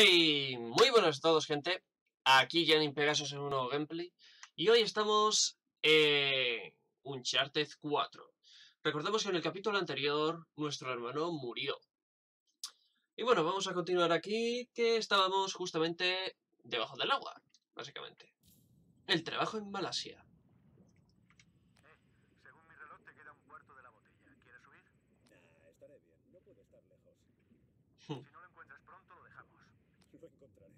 Muy buenas a todos, gente. Aquí Janin Pegasus en un nuevo gameplay. Y hoy estamos en Uncharted 4. Recordemos que en el capítulo anterior nuestro hermano murió. Y bueno, vamos a continuar aquí, que estábamos justamente debajo del agua, básicamente. El trabajo en Malasia. Según mi reloj te queda un cuarto de la botella. ¿Quieres subir? Nah, estaré bien. No puedo estar lejos. Si no lo encuentras pronto, lo dejamos. Lo encontraré.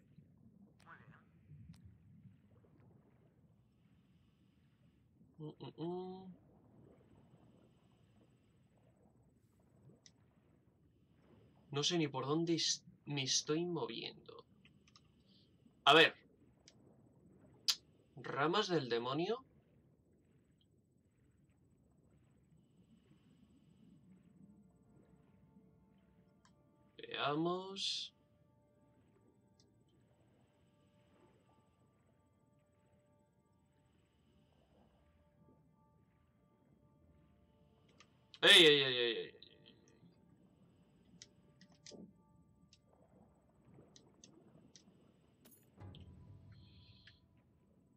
Muy bien. Mm, mm, mm. No sé ni por dónde me estoy moviendo. A ver. Ramas del demonio. Veamos. ¡Ey, ey, ey, ey, ey!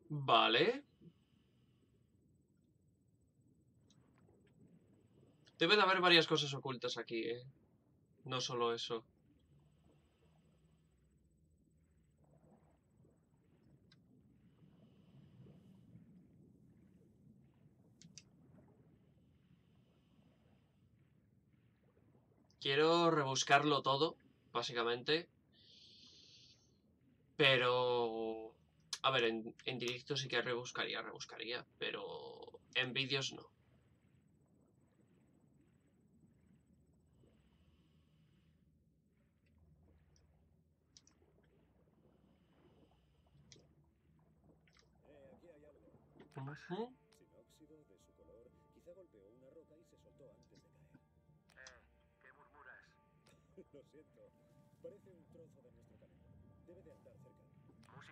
Vale. Debe de haber varias cosas ocultas aquí, ¿eh? No solo eso. Rebuscarlo todo, básicamente. Pero... A ver, en, en directo sí que rebuscaría, rebuscaría, pero en vídeos no. Eh,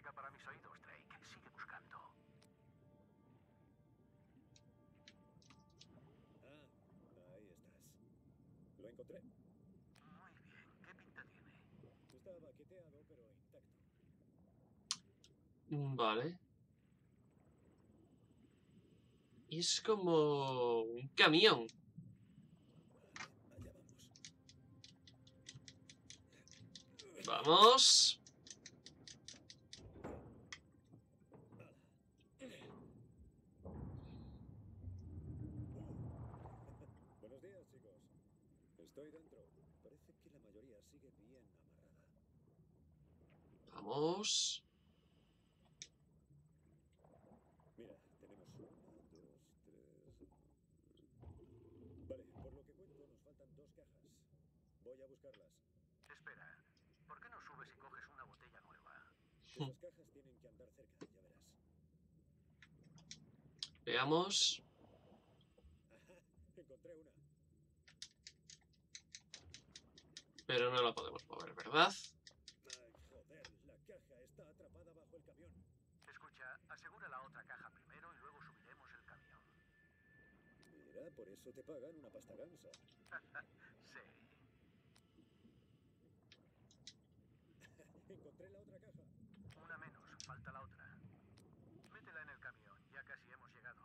Música para mis oídos, Drake. Sigue buscando. Ah, ahí estás. Lo encontré. Muy bien. ¿Qué pinta tiene? Está baqueteado, pero intacto. Vale. Y es como un camión. Vamos. Vamos. Buenos días, chicos. Estoy dentro. Parece que la mayoría sigue bien amarrada. Vamos. Mira, tenemos una, dos, tres. Vale, por lo que cuento, nos faltan dos cajas. Voy a buscarlas. Espera. ¿Por qué no subes y coges una botella nueva? Esas cajas tienen que andar cerca, ya verás. Veamos. Ajá, encontré una. Pero no la podemos mover, ¿verdad? Ay, joder, la caja está atrapada bajo el camión. Escucha, asegura la otra caja primero y luego subiremos el camión. Mira, por eso te pagan una pasta gansa. Sí. Encontré la otra caja. Una menos. Falta la otra. Métela en el camión. Ya casi hemos llegado.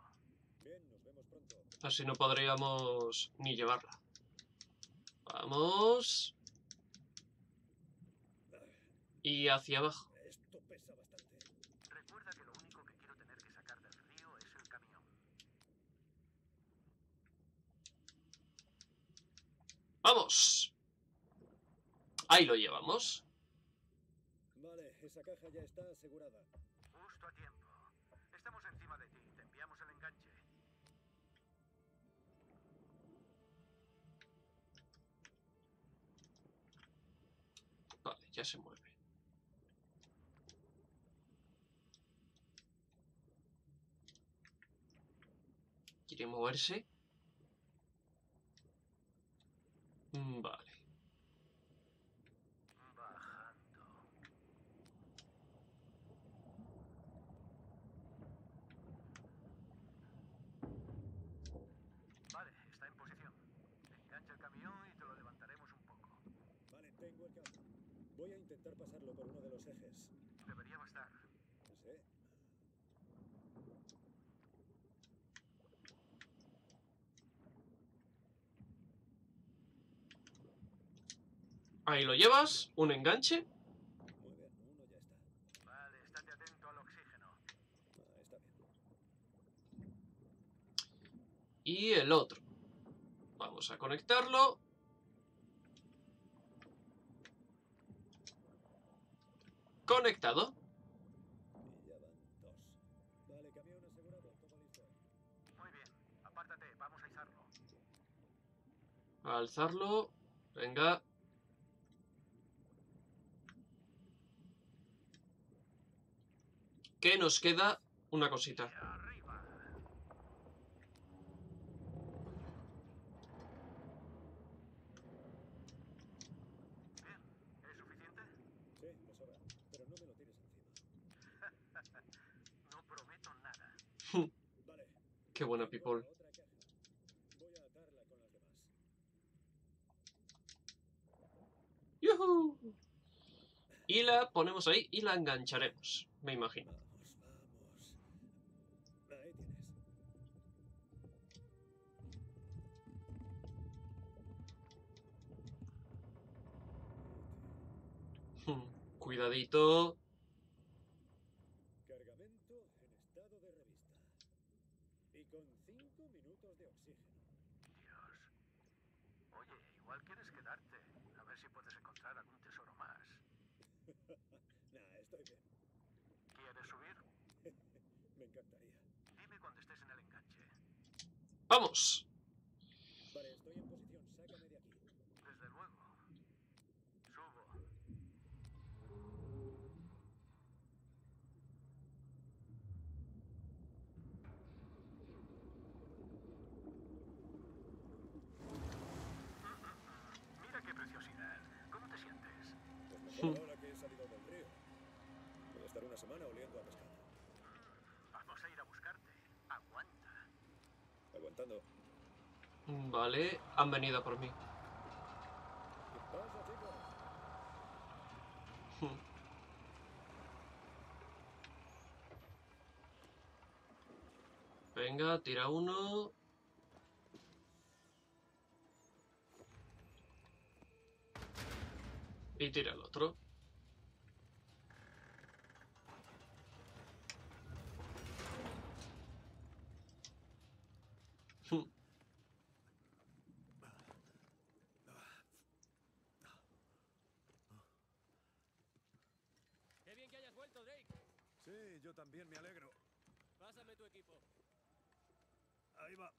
Bien, nos vemos pronto. Así no podríamos ni llevarla. Vamos. Y hacia abajo. Esto pesa bastante. Recuerda que lo único que quiero tener que sacar del río es el camión. ¡Vamos! Ahí lo llevamos. Vale, esa caja ya está asegurada. Justo a tiempo. Estamos encima de ti. Te enviamos el enganche. Vale, ya se mueve. ¿Quiere moverse? Mm, Vale. Bajando. Vale, está en posición. Engancha el camión y te lo levantaremos un poco. Vale, tengo el cable. Voy a intentar pasarlo por uno de los ejes. Debería bastar. ¿Sí? Ahí lo llevas, un enganche. Muy bien, uno ya está. Vale, estate atento al oxígeno. Ah, está bien. Y el otro. Vamos a conectarlo. Conectado. Y ya van dos. Vale, camión asegurado. Todo listo. Muy bien, apártate, vamos a izarlo. A alzarlo. Venga. Que nos queda una cosita. Qué buena people. ¡Yujú! Y la ponemos ahí y la engancharemos, me imagino. Cuidadito. Cargamento en estado de revista. Y con 5 minutos de oxígeno. Dios. Oye, igual quieres quedarte. A ver si puedes encontrar algún tesoro más. Nah, estoy bien. ¿Quieres subir? Me encantaría. Dime cuando estés en el enganche. ¡Vamos! Vale, estoy en posición. Sácame de aquí. Desde luego. Subo. Mira qué preciosidad. ¿Cómo te sientes? Pues mejor ahora que he salido del río. Voy a estar una semana oliendo a pescado. Vamos a ir a buscarte. Aguanta. Aguantando. Vale, han venido a por mí. ¿Qué pasa, chicos? Venga, tira uno. Y tira el otro. Hmm. Qué bien que hayas vuelto, Drake. Sí, yo también me alegro. Pásame tu equipo. Ahí va.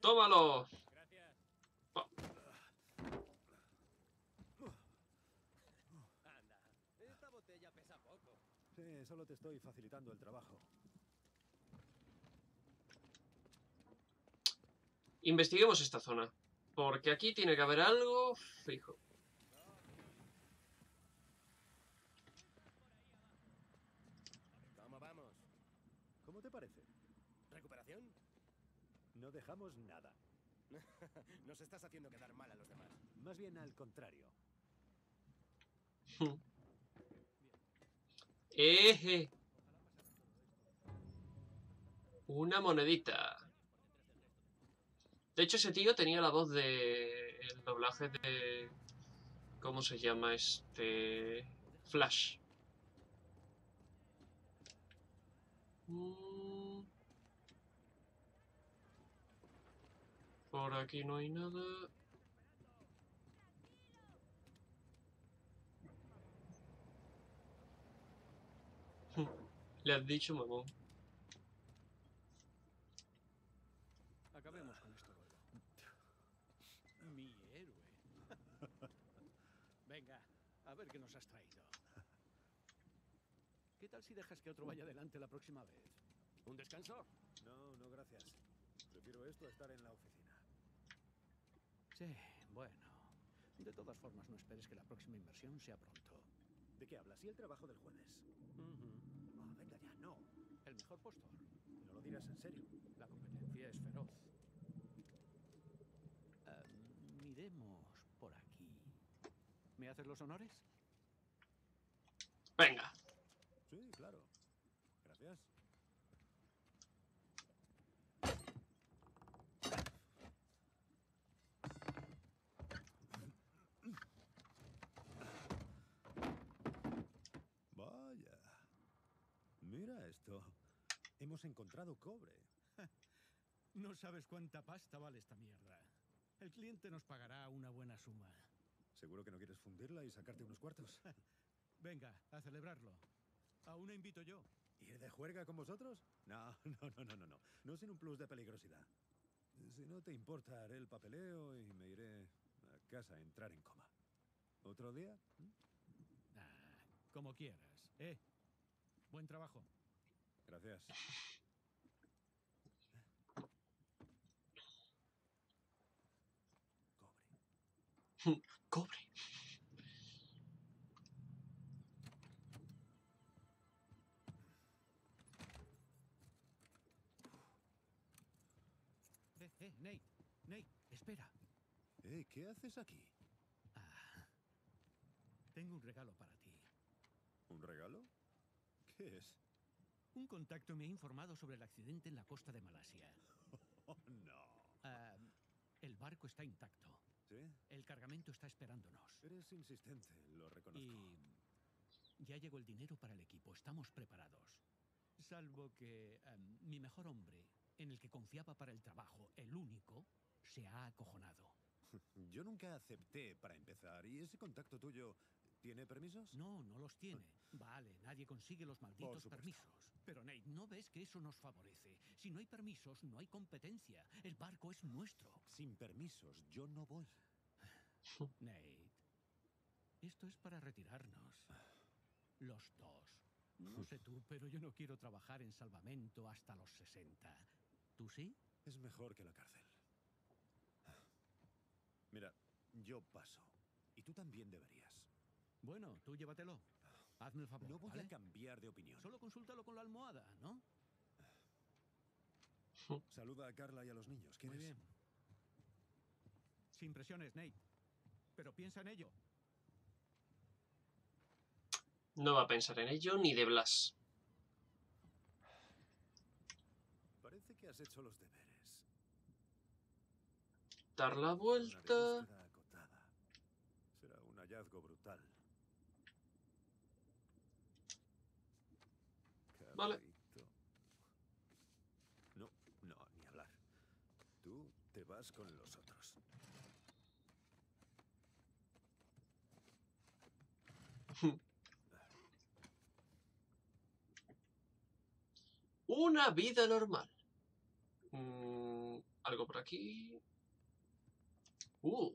¡Tómalo! Gracias. Ah. Anda. Esta botella pesa poco. Sí, solo te estoy facilitando el trabajo. Investiguemos esta zona. Porque aquí tiene que haber algo fijo. ¿Cómo vamos? ¿Cómo te parece? ¿Recuperación? No dejamos nada. Nos estás haciendo quedar mal a los demás. Más bien al contrario. Eje. Una monedita. De hecho, ese tío tenía la voz de. El doblaje de. ¿Cómo se llama este. Flash. Mm. Por aquí no hay nada. Le has dicho, mamón. Acabemos con esto luego. Mi héroe. Venga, a ver qué nos has traído. ¿Qué tal si dejas que otro vaya adelante la próxima vez? ¿Un descanso? No, no, gracias. Prefiero esto a estar en la oficina. Sí, bueno. De todas formas, no esperes que la próxima inversión sea pronto. ¿De qué hablas? ¿Y el trabajo del jueves? Ah, venga ya, no. El mejor postor. No lo dirás en serio. La competencia es feroz. Eh, miremos por aquí. ¿Me haces los honores? Venga. Sí, claro. Gracias. Vaya. Mira esto. Hemos encontrado cobre. No sabes cuánta pasta vale esta mierda. El cliente nos pagará una buena suma. ¿Seguro que no quieres fundirla y sacarte unos cuartos? Venga, a celebrarlo. Aún no invito yo. ¿Ir de juerga con vosotros? No, no, no, no, no, no. No sin un plus de peligrosidad. Si no te importa, haré el papeleo y me iré a casa a entrar en coma. ¿Otro día? ¿Mm? Ah, como quieras. Eh, buen trabajo. Gracias. Cobre. Eh, eh, Nate. Nate, espera. Eh, ¿qué haces aquí? Ah, tengo un regalo para ti. ¿Un regalo? ¿Qué es? Un contacto me ha informado sobre el accidente en la costa de Malasia. Oh, no. Ah, el barco está intacto. ¿Sí? El cargamento está esperándonos. Eres insistente, lo reconozco. Y ya llegó el dinero para el equipo. Estamos preparados. Salvo que em, mi mejor hombre, en el que confiaba para el trabajo, el único, se ha acojonado. Yo nunca acepté para empezar. ¿Y ese contacto tuyo tiene permisos? No, no los tiene. Vale, nadie consigue los malditos permisos. Pero Nate, ¿no ves que eso nos favorece? Si no hay permisos, no hay competencia. El barco es nuestro. Sin permisos, yo no voy. Nate, esto es para retirarnos. Los dos. No sé tú, pero yo no quiero trabajar en salvamento hasta los 60. ¿Tú sí? Es mejor que la cárcel. Mira, yo paso. Y tú también deberías. Bueno, tú llévatelo. Hazme el favor. No voy ¿vale? a cambiar de opinión. Solo consúltalo con la almohada, ¿no? Saluda a Carla y a los niños. Muy ¿Quieres? bien. Sin presiones, Nate. Pero piensa en ello. No va a pensar en ello ni de Blas. Parece que has hecho los deberes. Dar la vuelta. Será un hallazgo brutal. Vale. No, no, ni hablar. Tú te vas con los otros. Una vida normal. Mm, Algo por aquí. Uh,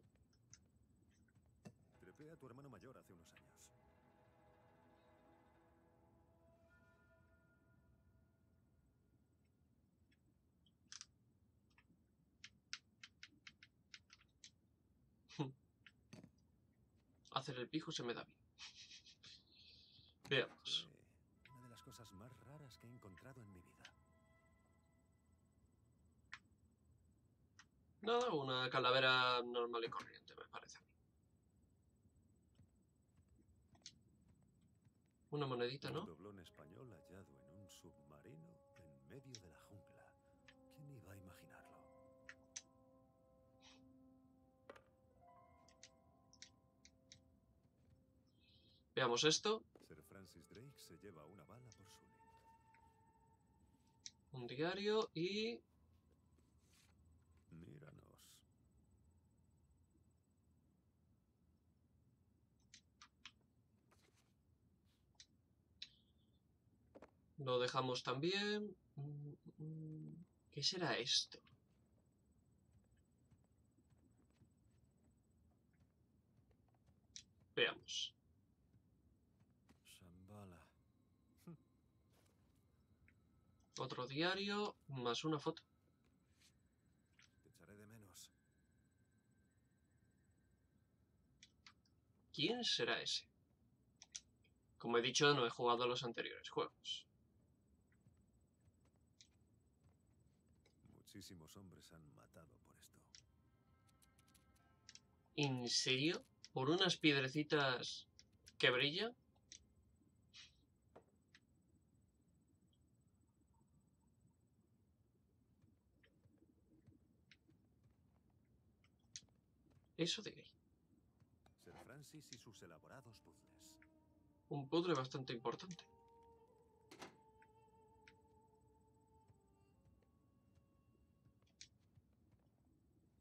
hacer el pijo se me da bien. Veamos. Sí, una de las cosas más raras que he encontrado en mi vida. Nada, una calavera normal y corriente, me parece a mí. Una monedita, Un ¿no? doblón español hallado en un submarino en medio de la jungla. Veamos esto. Sir Francis Drake se lleva una bala por Sully. Un diario y... Míranos. Lo dejamos también. ¿Qué será esto? Veamos. Otro diario más una foto. Te echaré de menos. ¿Quién será ese? Como he dicho, no he jugado a los anteriores juegos. Muchísimos hombres han matado por esto. ¿En serio? Por unas piedrecitas que brillan. Eso de. Sir Francis y sus elaborados puzzles. Un puzzle bastante importante.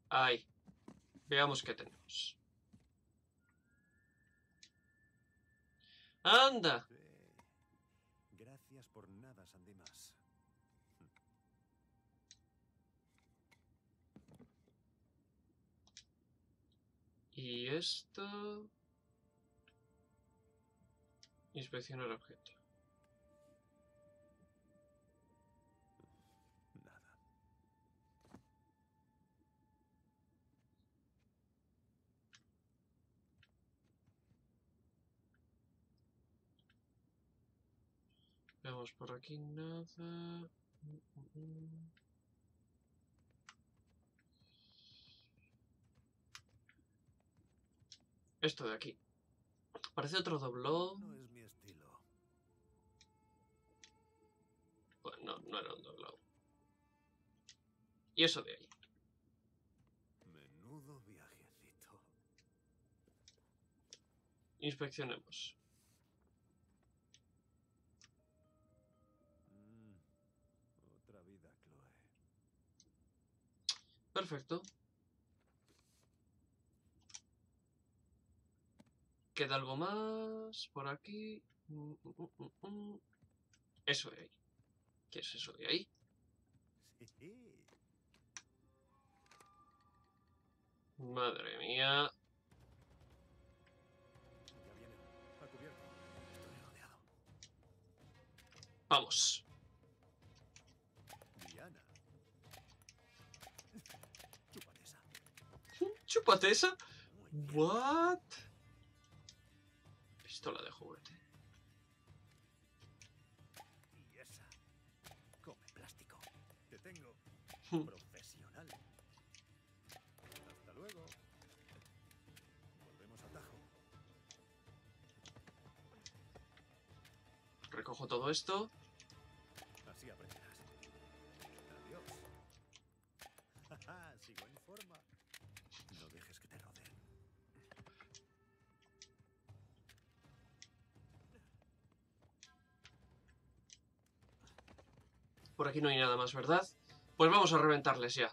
Ahí. Veamos qué tenemos. ¡Anda! Y esto... Inspeccionar objeto. Nada. Veamos por aquí nada. Mm, mm, Esto de aquí. Parece otro doblón. No es mi estilo. Pues no, no era un doblón. Y eso de ahí. Menudo viajecito. Inspeccionemos. Mm, Otra vida, Chloe. Perfecto. ¿Queda algo más por aquí? Mm, mm, mm. Eso de ahí. ¿Qué es eso de ahí? Madre mía. Vamos. Diana. Chúpate esa. Chúpate. What? Pistola de juguete. Y esa. Come plástico. Te tengo. Hmm. Profesional. Hasta luego. Volvemos a Tajo. Recojo todo esto. Por aquí no hay nada más, ¿verdad? Pues vamos a reventarles ya.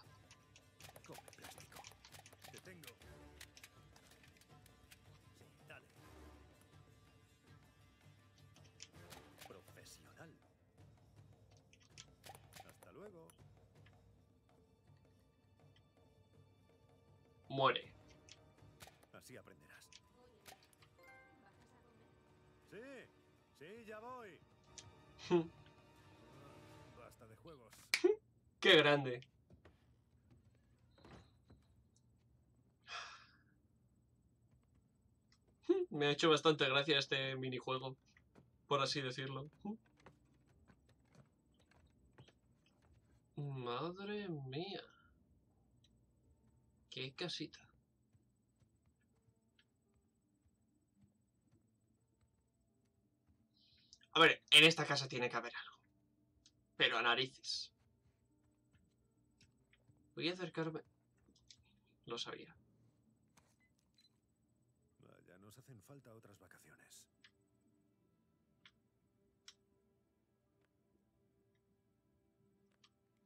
Muere. Así aprenderás. Sí, sí, ya voy. ¡Qué grande! Me ha hecho bastante gracia este minijuego, por así decirlo. Madre mía. Qué casita. A ver, en esta casa tiene que haber algo. Pero a narices. Voy a acercarme. Lo sabía. Vaya, nos hacen falta otras vacaciones.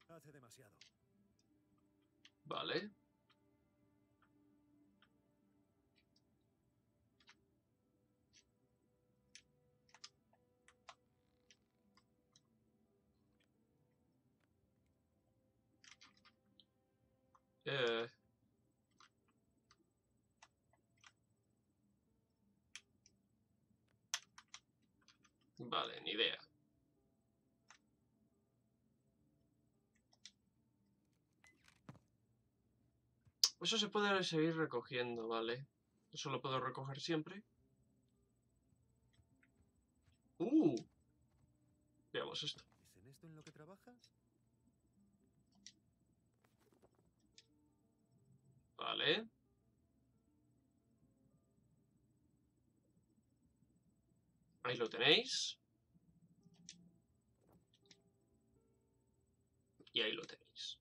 Hace demasiado. Vale. Eh. Vale, ni idea. Eso se puede seguir recogiendo, ¿vale? Eso lo puedo recoger siempre. ¡Uh! Veamos esto. ¿vale? Ahí lo tenéis. Y ahí lo tenéis.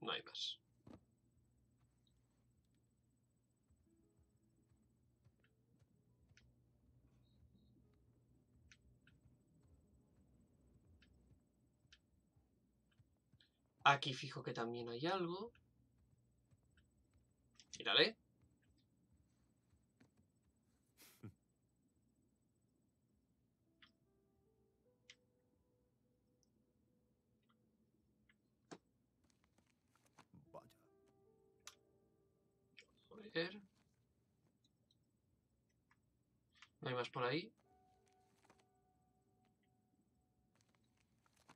No hay más. Aquí fijo que también hay algo. Mírale. Vaya. ¿No hay más por ahí?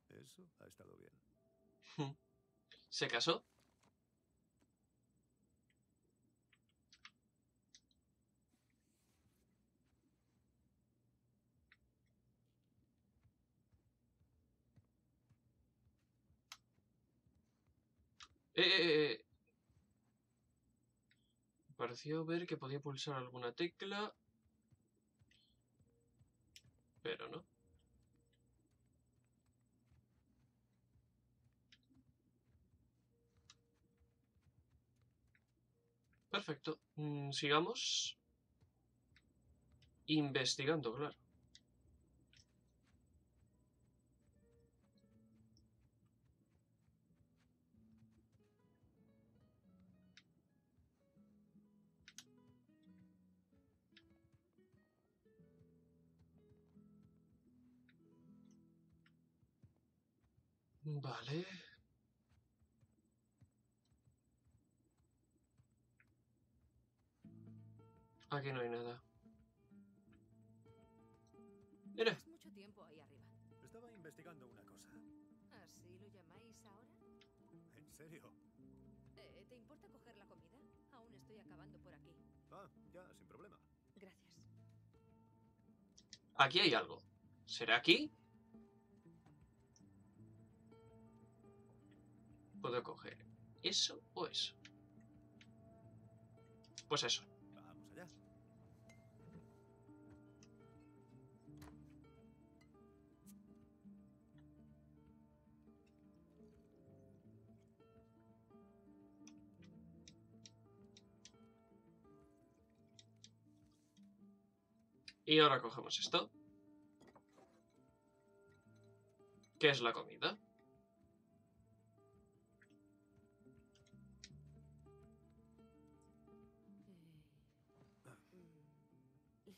Eso ha estado bien. ¿Se casó? Pareció ver que podía pulsar alguna tecla. Pero no. Perfecto. Mm, sigamos. Investigando, claro. Vale. Aquí no hay nada. Mira, mucho tiempo ahí arriba. Estaba investigando una cosa. ¿Así lo llamáis ahora? ¿En serio? Eh, ¿Te importa coger la comida? Aún estoy acabando por aquí. Ah, ya, sin problema. Gracias. aquí hay algo. ¿Será aquí? Puedo coger eso o eso. Pues eso. Vamos allá. Y ahora cogemos esto. ¿Qué es la comida?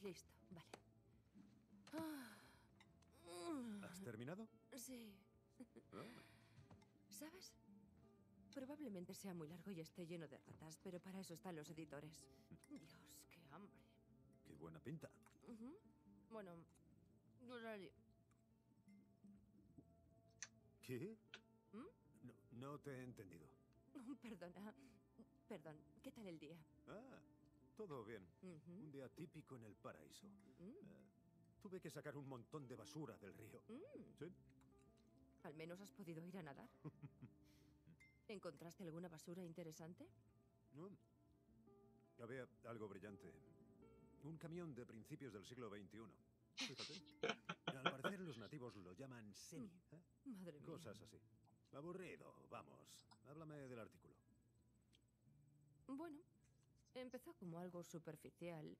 Listo, vale. Ah, ¿Has terminado? Sí. Ah, ¿Sabes? Probablemente sea muy largo y esté lleno de ratas, pero para eso están los editores. Dios, qué hambre. qué buena pinta. Ujú. Bueno, no realidad. ¿Qué? ¿Mm? No, no te he entendido. Perdona. Perdón, ¿qué tal el día? Ah, todo bien. Un día típico en el paraíso. Mm, Eh, tuve que sacar un montón de basura del río. mm. ¿Sí? ¿Al menos has podido ir a nadar? ¿Encontraste alguna basura interesante? ¿No? Había algo brillante. Un camión de principios del siglo XXI. Fíjate. Al parecer los nativos lo llaman semi. ¿eh? Madre mía. Cosas así. Aburrido, vamos. Háblame del artículo. Bueno, empezó como algo superficial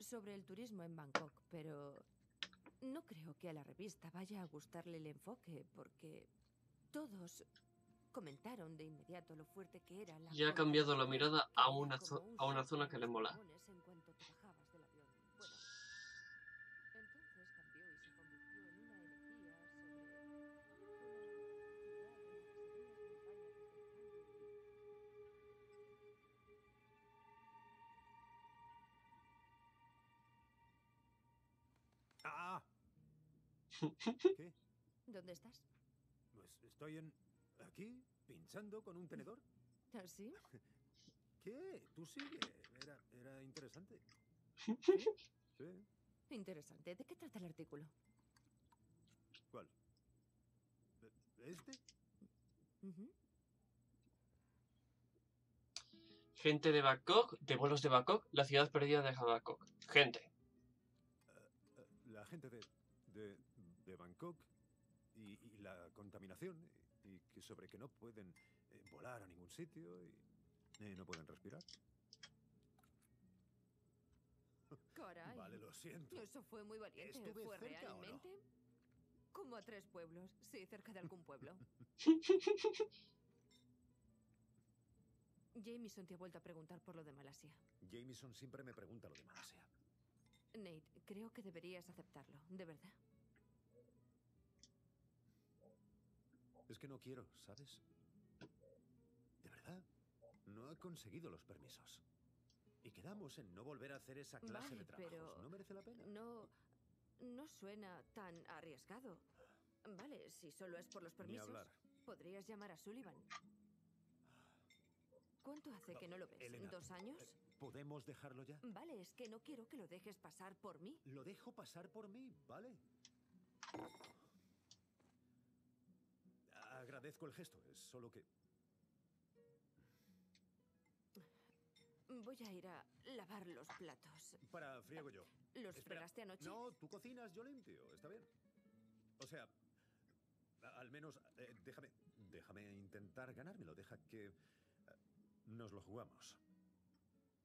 sobre el turismo en Bangkok, pero no creo que a la revista vaya a gustarle el enfoque, porque todos comentaron de inmediato lo fuerte que era la Ya ha cambiado la mirada a una a zona que le mola. pulmones en cuanto ¿Qué? ¿Dónde estás? Pues estoy en... aquí, pinchando con un tenedor. ¿Así? ¿Qué? Tú sigue. Era, era interesante. Sí. Interesante. ¿De qué trata el artículo? ¿Cuál? ¿Este? Gente de Bangkok, de vuelos de Bangkok, la ciudad perdida de Bangkok. Gente. Eh, La gente de, de, de Bangkok y, y la contaminación y, que sobre que no pueden eh, volar a ningún sitio y, y no pueden respirar. Caray. Vale, lo siento. Eso fue muy valiente. ¿Estuve ¿Fue cerca no? realmente? Como a tres pueblos. Sí, cerca de algún pueblo. Jameson te ha vuelto a preguntar por lo de Malasia. Jameson siempre me pregunta lo de Malasia. Nate, creo que deberías aceptarlo, de verdad. Es que no quiero, ¿sabes? De verdad, no ha conseguido los permisos. Y quedamos en no volver a hacer esa clase Vale, de trabajos. pero ¿No merece la pena? No. No suena tan arriesgado. Vale, si solo es por los Ni permisos, hablar. podrías llamar a Sullivan. ¿Cuánto hace que no lo ves? Elena, ¿Dos años? Eh, ¿Podemos dejarlo ya? Vale, es que no quiero que lo dejes pasar por mí. Lo dejo pasar por mí, ¿vale? Agradezco el gesto, es solo que... Voy a ir a lavar los platos. Para, friego yo. ¿Los Espera, fregaste anoche? No, tú cocinas, yo limpio, está bien. O sea, al menos eh, déjame, déjame intentar ganármelo, deja que eh, nos lo jugamos.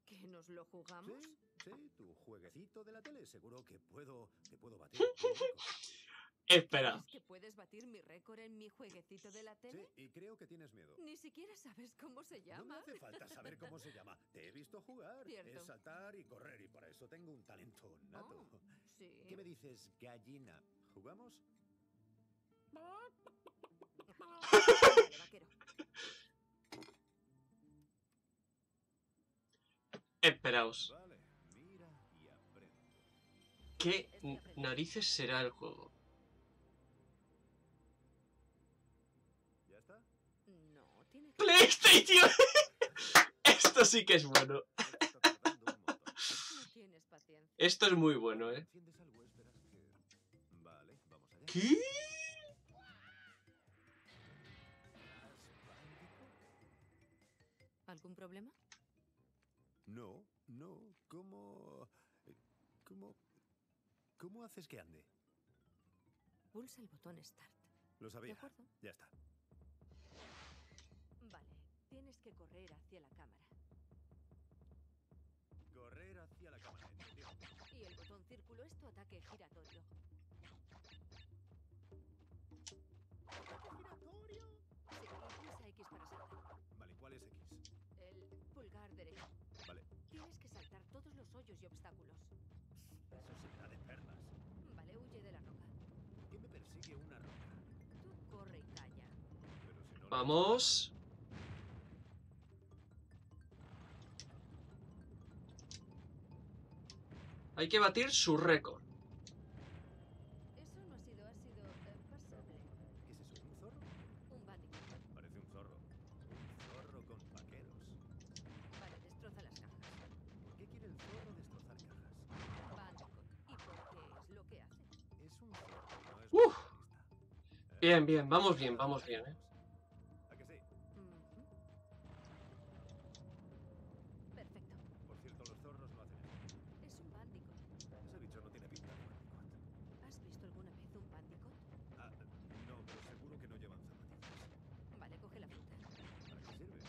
¿Que nos lo jugamos? Sí, sí, tu jueguecito de la tele, seguro que puedo, que puedo batir. Espera. ¿Crees que puedes batir mi récord en mi jueguecito de la Sí, tele? y creo que tienes miedo. Ni siquiera sabes cómo se No me llama. hace falta saber cómo se llama. Te he visto jugar. Cierto. Es saltar y correr y para eso tengo un talento nato. Oh, sí. ¿Qué me dices, gallina? ¿Jugamos? Esperaos. Vale, mira y aprende. ¿Qué narices será el juego? Esto sí que es bueno. Esto es muy bueno, ¿eh? ¿Qué? ¿Algún problema? No, no. ¿Cómo... ¿Cómo... ¿Cómo haces que ande? Pulsa el botón Start. Lo ¿De sabía. acuerdo? Ya está. Tienes que correr hacia la cámara. Correr hacia la cámara, ¿entendido? Y el botón círculo es tu ataque giratorio. ¡Giratorio! Sí, y pulsa X para saltar. Vale, ¿cuál es X? El pulgar derecho. Vale. Tienes que saltar todos los hoyos y obstáculos. Eso se me da de perlas. Vale, huye de la roca. ¿Qué me persigue una roca? Tú corre y calla. Pero si no Vamos. Hay que batir su récord. Eso no ha sido, ha sido pasable. ¿Qué es eso? ¿Un zorro? Un bático. Parece un zorro. Un zorro con vaqueros. Vale, destroza las cajas. ¿Por qué quiere el zorro destrozar cajas? Bandicoot. ¿Y por qué es lo que hace? Es un zorro, no es Uf. un pianista. Bien, bien, vamos bien, vamos bien, ¿eh? ¿A que sí? Ujú. Perfecto. Por cierto, los zorros no hacen eso. Es un bandicoot. Ese bicho no tiene pinta de bandicoot. ¿Has visto alguna vez un bandicoot? Ah, no, pero seguro que no llevan zapatillas. Vale, coge la fruta. ¿Para qué sirve?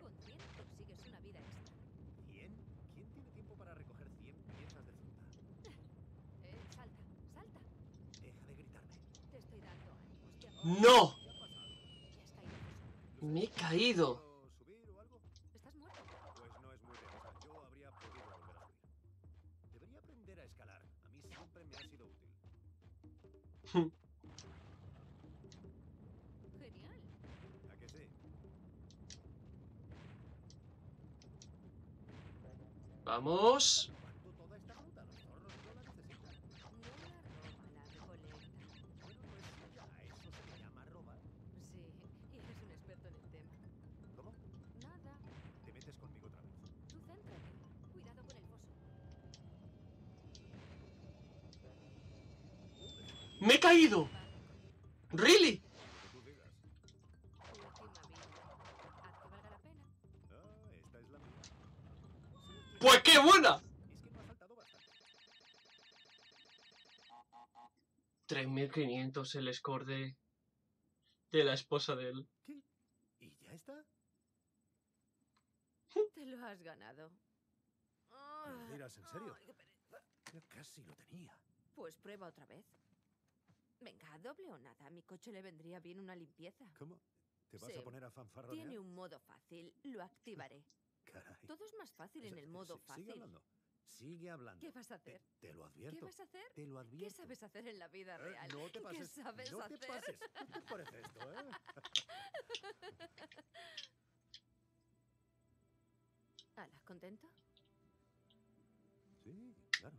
Con 100 consigues una vida extra. ¿Quién? ¿Quién tiene tiempo para recoger 100 piezas de fruta? Eh, salta, salta. Deja de gritarme. Te estoy dando ánimos. Ya, ¡No! ¿Qué ha pasado? ya está ido. Me he caído. ¿Puedo subir o algo? Estás muerto. Pues no es muy realista. Yo habría podido volver a subir. Debería aprender a escalar. A mí siempre me ha sido útil. Genial. ¿A que sí? Vamos. Es la mía. Pues qué buena. Es que no ha faltado bastante. 3.500 el score de, de la esposa de él. ¿Qué? ¿Y ya está? Te lo has ganado. ¿Me dirás en serio? Ya casi lo tenía. Pues prueba otra vez. Venga, doble o nada. A mi coche le vendría bien una limpieza. ¿Cómo? ¿Te vas Sí. a poner a fanfarronear? Tiene un modo fácil. Lo activaré. Caray. Todo es más fácil en el modo Sigue fácil. hablando. Sigue hablando. ¿Qué vas a hacer? te lo ¿Qué advierto. vas a hacer? Te lo advierto. ¿Qué sabes hacer en la vida Eh, real? no te pases. ¿Qué sabes no hacer? te pases. ¿Qué te parece esto, eh? Hala, ¿contento? Sí, claro.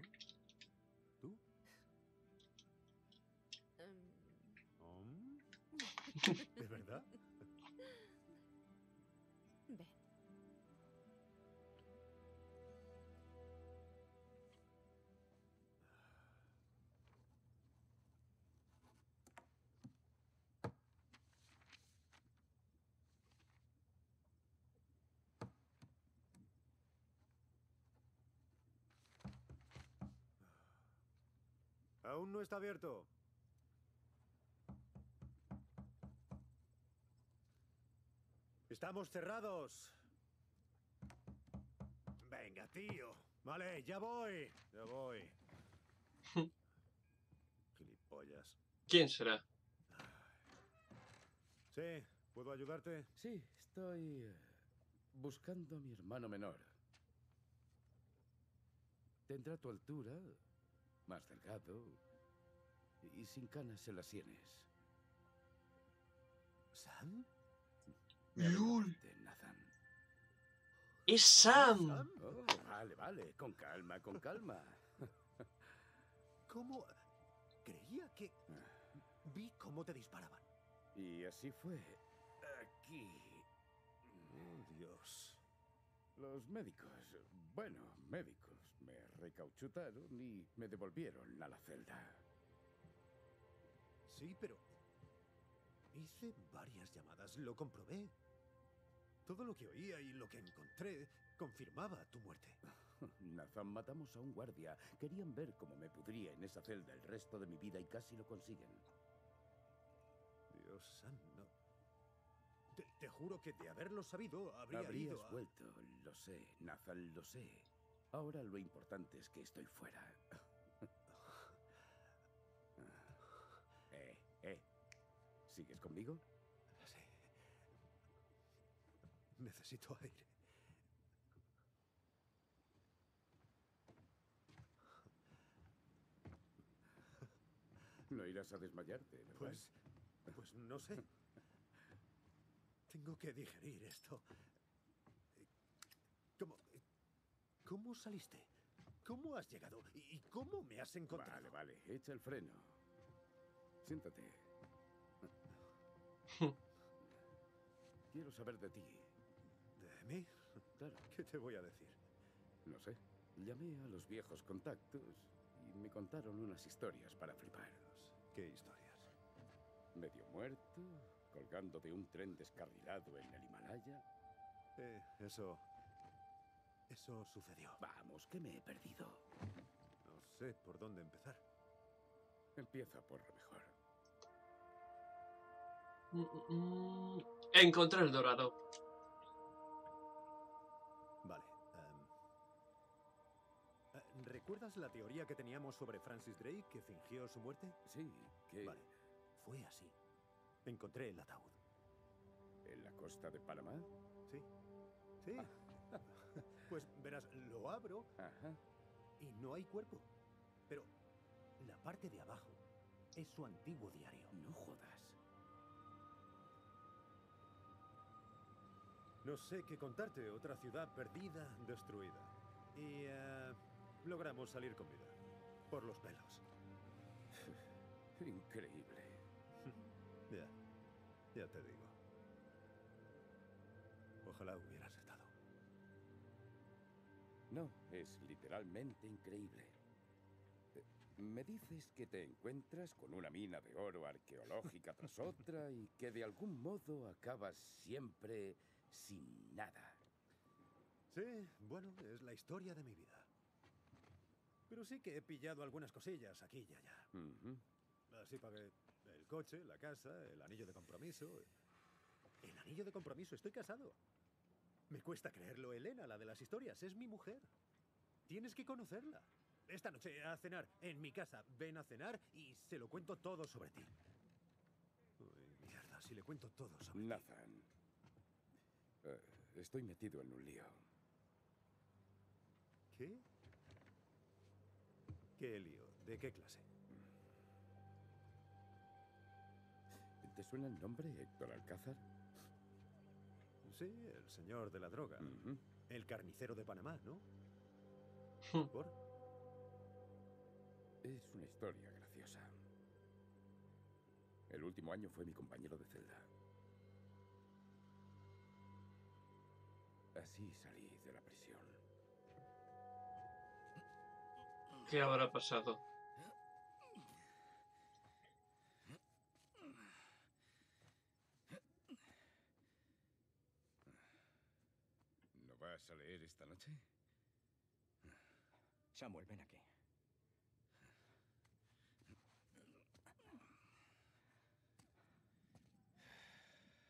¿De verdad? ven. Aún no está abierto. Estamos cerrados. Venga, tío. Vale, ya voy. Ya voy. Gilipollas. ¿Quién será? Sí, ¿puedo ayudarte? Sí, estoy eh, buscando a mi hermano menor. Tendrá tu altura, más delgado y sin canas en las sienes. ¿Sam? ¡Lul! ¡Es Sam! ¿Sam? Oh, vale, vale, con calma, con calma. ¿Cómo? Creía que... Vi cómo te disparaban. Y así fue. Aquí. Oh, Dios. Los médicos, bueno, médicos, me recauchutaron y me devolvieron a la celda. Sí, pero... Hice varias llamadas, lo comprobé. Todo lo que oía y lo que encontré confirmaba tu muerte. Nathan, matamos a un guardia. Querían ver cómo me pudría en esa celda el resto de mi vida y casi lo consiguen. Dios santo. Te, te juro que de haberlo sabido habría Habrías ido a... vuelto, lo sé, Nathan, lo sé. Ahora lo importante es que estoy fuera. eh, eh. ¿Sigues conmigo? Necesito aire. No irás a desmayarte, ¿verdad? Pues... Pues no sé. Tengo que digerir esto. ¿Cómo... ¿Cómo saliste? ¿Cómo has llegado? ¿Y cómo me has encontrado? Vale, vale, echa el freno. Siéntate. Quiero saber de ti. Claro, ¿Qué te voy a decir? no sé. Llamé a los viejos contactos y me contaron unas historias para flipar. ¿Qué historias? Medio muerto, colgando de un tren descarrilado en el Himalaya. Eh, eso... Eso sucedió. Vamos, que me he perdido. No sé por dónde empezar. Empieza por lo mejor. Mm, mm, mm. Encontré el dorado. ¿Recuerdas la teoría que teníamos sobre Francis Drake que fingió su muerte? Sí, que Vale. Fue así. Encontré el ataúd. en la costa de Panamá. Sí. Sí. pues verás, lo abro Ajá. y no hay cuerpo. Pero la parte de abajo es su antiguo diario. No jodas. No sé qué contarte. Otra ciudad perdida, destruida. Y eh, logramos salir con vida. Por los pelos. Increíble. Ya. Ya te digo. Ojalá hubieras estado. No, es literalmente increíble. Eh, Me dices que te encuentras con una mina de oro arqueológica tras otra y que de algún modo acabas siempre sin nada. Sí, bueno, es la historia de mi vida. Pero sí que he pillado algunas cosillas aquí y allá. Ujú. Así pagué el coche, la casa, el anillo de compromiso. El anillo de compromiso, estoy casado. Me cuesta creerlo, Elena, la de las historias, es mi mujer. Tienes que conocerla. Esta noche a cenar en mi casa. Ven a cenar y se lo cuento todo sobre ti. Uy, mierda, si le cuento todo sobre ti. Nathan. eh, estoy metido en un lío. ¿Qué? ¿Qué lío? ¿De qué clase? ¿Te suena el nombre Héctor Alcázar? Sí, el señor de la droga. El carnicero de Panamá, ¿no? Hmm. ¿Por? Es una historia graciosa. El último año fue mi compañero de celda. Así salí de la ¿Qué habrá pasado? ¿No vas a leer esta noche? Samuel, ven aquí.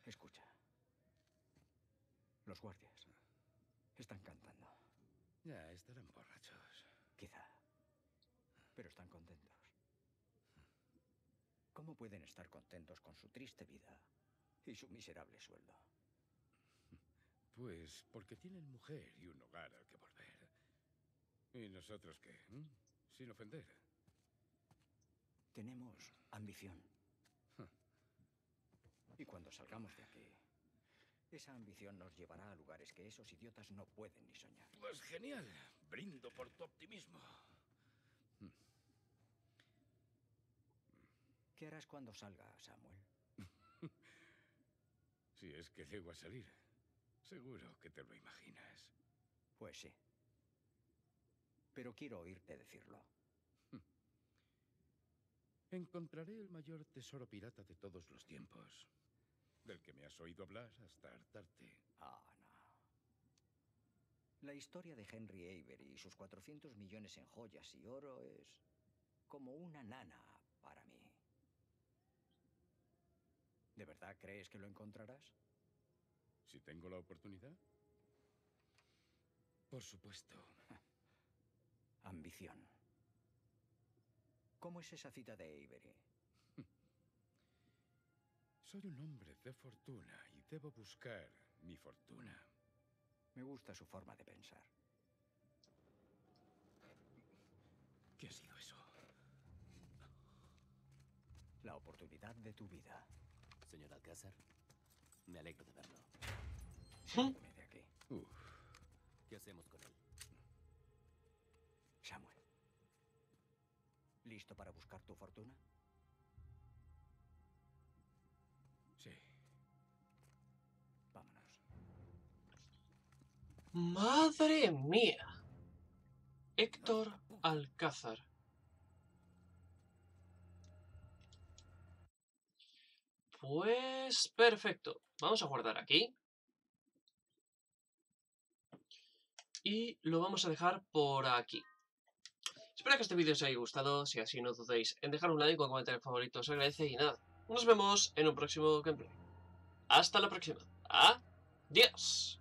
Escucha. Los guardias están cantando, Ya, estarán borrachos. Pero están contentos. ¿Cómo pueden estar contentos con su triste vida y su miserable sueldo? Pues porque tienen mujer y un hogar al que volver. ¿Y nosotros qué? mm? Sin ofender. Tenemos ambición. Y cuando salgamos de aquí, esa ambición nos llevará a lugares que esos idiotas no pueden ni soñar. Pues genial. Brindo por tu optimismo. ¿Qué harás cuando salga, Samuel? Si es que llego a salir. Seguro que te lo imaginas. Pues sí. Pero quiero oírte decirlo. Encontraré el mayor tesoro pirata de todos los tiempos. Del que me has oído hablar hasta hartarte. Ah, no. La historia de Henry Avery y sus 400 millones en joyas y oro es como una nana para mí. ¿De verdad crees que lo encontrarás? Si tengo la oportunidad. Por supuesto. Ambición. ¿Cómo es esa cita de Avery? Soy un hombre de fortuna y debo buscar mi fortuna. Me gusta su forma de pensar. ¿Qué ha sido eso? La oportunidad de tu vida. Señor Alcázar, me alegro de verlo. Sácame de aquí. Uf, ¿Qué hacemos con él? Samuel. ¿Listo para buscar tu fortuna? sí. Vámonos. ¡Madre mía! Héctor Alcázar. Pues perfecto. Vamos a guardar aquí. Y lo vamos a dejar por aquí. Espero que este vídeo os haya gustado. Si así no dudéis en dejar un like o un comentario favorito, os agradece. Y nada, nos vemos en un próximo gameplay. Hasta la próxima. Adiós.